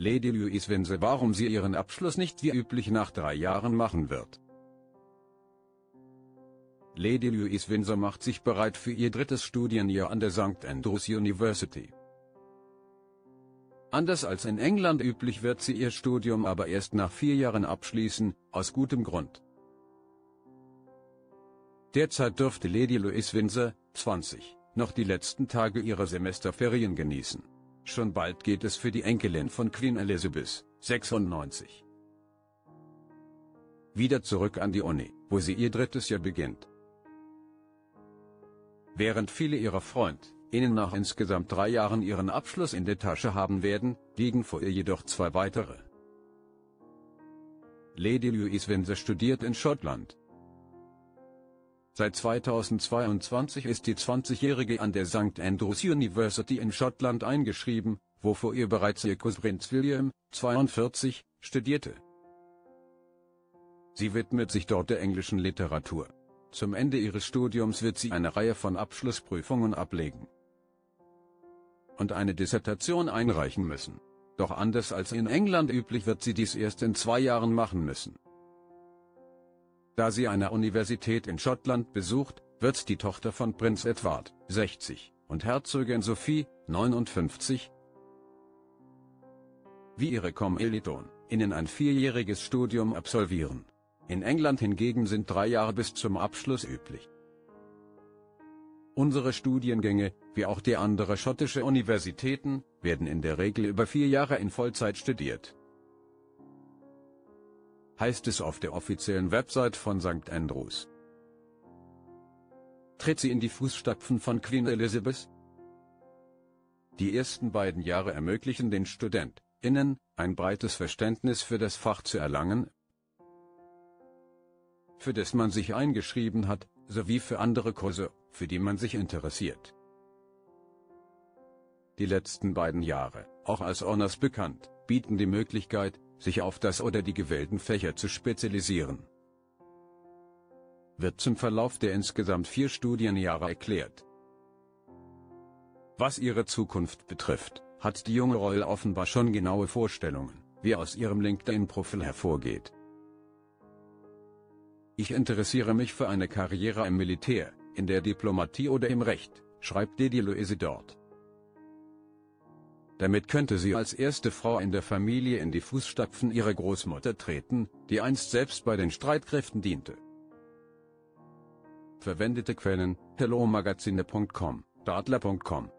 Lady Louise Windsor warum sie ihren Abschluss nicht wie üblich nach drei Jahren machen wird. Lady Louise Windsor macht sich bereit für ihr drittes Studienjahr an der St. Andrews University. Anders als in England üblich wird sie ihr Studium aber erst nach vier Jahren abschließen, aus gutem Grund. Derzeit dürfte Lady Louise Windsor, 20, noch die letzten Tage ihrer Semesterferien genießen. Schon bald geht es für die Enkelin von Queen Elizabeth, 96. Wieder zurück an die Uni, wo sie ihr drittes Jahr beginnt. Während viele ihrer FreundInnen nach insgesamt drei Jahren ihren Abschluss in der Tasche haben werden, liegen vor ihr jedoch zwei weitere. Lady Louise Windsor studiert in Schottland. Seit 2022 ist die 20-Jährige an der St. Andrews University in Schottland eingeschrieben, wo vor ihr bereits ihr Cousin William, 42, studierte. Sie widmet sich dort der englischen Literatur. Zum Ende ihres Studiums wird sie eine Reihe von Abschlussprüfungen ablegen und eine Dissertation einreichen müssen. Doch anders als in England üblich wird sie dies erst in zwei Jahren machen müssen. Da sie eine Universität in Schottland besucht, wird die Tochter von Prinz Edward, 60, und Herzogin Sophie, 59, wie ihre Kommiliton, innen ein vierjähriges Studium absolvieren. In England hingegen sind drei Jahre bis zum Abschluss üblich. Unsere Studiengänge, wie auch die anderer schottische Universitäten, werden in der Regel über vier Jahre in Vollzeit studiert. Heißt es auf der offiziellen Website von St. Andrews. Tritt sie in die Fußstapfen von Queen Elizabeth? Die ersten beiden Jahre ermöglichen den StudentInnen, ein breites Verständnis für das Fach zu erlangen, für das man sich eingeschrieben hat, sowie für andere Kurse, für die man sich interessiert. Die letzten beiden Jahre, auch als Honors bekannt, bieten die Möglichkeit, sich auf das oder die gewählten Fächer zu spezialisieren. Wird zum Verlauf der insgesamt vier Studienjahre erklärt. Was ihre Zukunft betrifft, hat die junge Royal offenbar schon genaue Vorstellungen, wie aus ihrem LinkedIn-Profil hervorgeht. Ich interessiere mich für eine Karriere im Militär, in der Diplomatie oder im Recht, schreibt Lady Louise dort. Damit könnte sie als erste Frau in der Familie in die Fußstapfen ihrer Großmutter treten, die einst selbst bei den Streitkräften diente. Verwendete Quellen: hellomagazine.com, Dadler.com